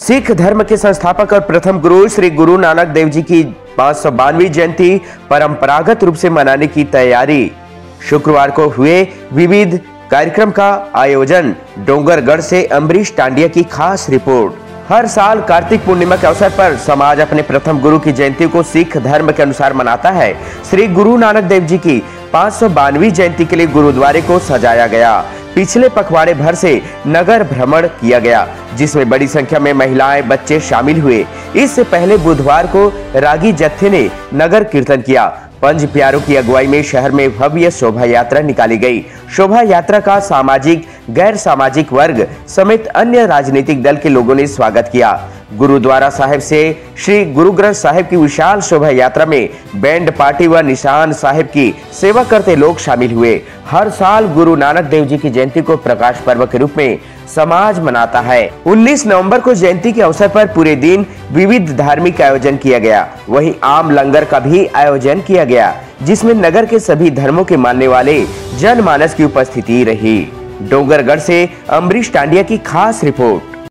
सिख धर्म के संस्थापक और प्रथम गुरु श्री गुरु नानक देव जी की पाँच सौ जयंती परंपरागत रूप से मनाने की तैयारी। शुक्रवार को हुए विविध कार्यक्रम का आयोजन डोंगरगढ़ से अम्बरीश टांडिया की खास रिपोर्ट। हर साल कार्तिक पूर्णिमा के अवसर पर समाज अपने प्रथम गुरु की जयंती को सिख धर्म के अनुसार मनाता है। श्री गुरु नानक देव जी की पाँच जयंती के लिए गुरुद्वारे को सजाया गया। पिछले पखवाड़े भर से नगर भ्रमण किया गया, जिसमें बड़ी संख्या में महिलाएँ, बच्चे शामिल हुए। इससे पहले बुधवार को रागी जत्थे ने नगर कीर्तन किया। पंच प्यारों की अगुवाई में शहर में भव्य शोभा यात्रा निकाली गई। शोभा यात्रा का सामाजिक, गैर सामाजिक वर्ग समेत अन्य राजनीतिक दल के लोगों ने स्वागत किया। गुरुद्वारा साहिब से श्री गुरु ग्रंथ साहिब की विशाल शोभा यात्रा में बैंड पार्टी व निशान साहिब की सेवा करते लोग शामिल हुए। हर साल गुरु नानक देव जी की जयंती को प्रकाश पर्व के रूप में समाज मनाता है। 19 नवंबर को जयंती के अवसर पर पूरे दिन विविध धार्मिक आयोजन किया गया। वहीं आम लंगर का भी आयोजन किया गया, जिसमें नगर के सभी धर्मों के मानने वाले जनमानस की उपस्थिति रही। डोंगरगढ़ से अम्बरीश टांडिया की खास रिपोर्ट।